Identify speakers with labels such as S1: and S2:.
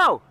S1: Oh,